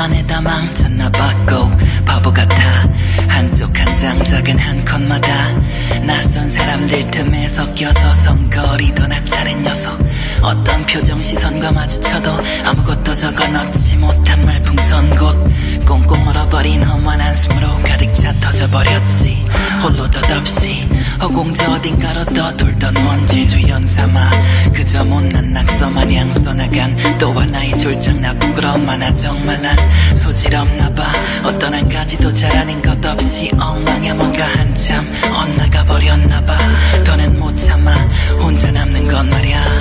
나만의 다 망쳤나 봤고 바보 같아. 한쪽 한 장 작은 한 컷마다. 낯선 사람들 틈에 섞여서 성거리던 악차린 녀석. 어떤 표정 시선과 마주쳐도 아무것도 적어넣지 못한 말풍선 곳. 꽁꽁 얼어버린 험한 한숨으로 가득 차 터져버렸지. 홀로 덧없이 허공저 어딘가로 떠돌던 먼지 주연 삼아. 그저 못난 낙서 마냥 써나간 또 졸작 나쁜 그럼 하나 정말 난 소질없나 봐. 어떤 한 가지도 잘하는 것 없이 엉망에 뭔가 한참 엇나가 버렸나 봐. 더는 못 참아. 혼자 남는 건 말야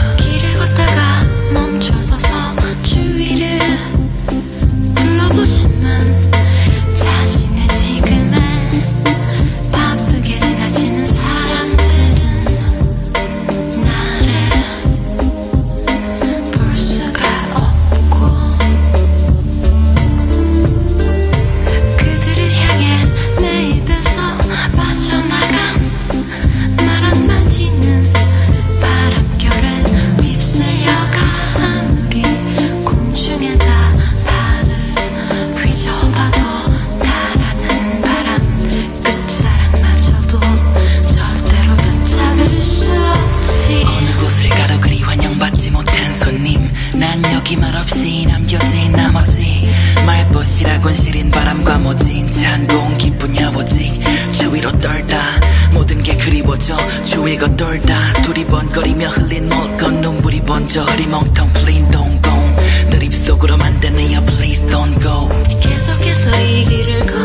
바람과 모진 찬 공기 뿐이야 오직 주위로 떨다. 모든 게 그리워져 주위 겉돌다. 둘이 번거리며 흘린 mol건 눈물이 번져 흐리 멍텅 플린 동공 늘 입속으로 만드네요. Please don't go. 계속해서 이 길을 걷다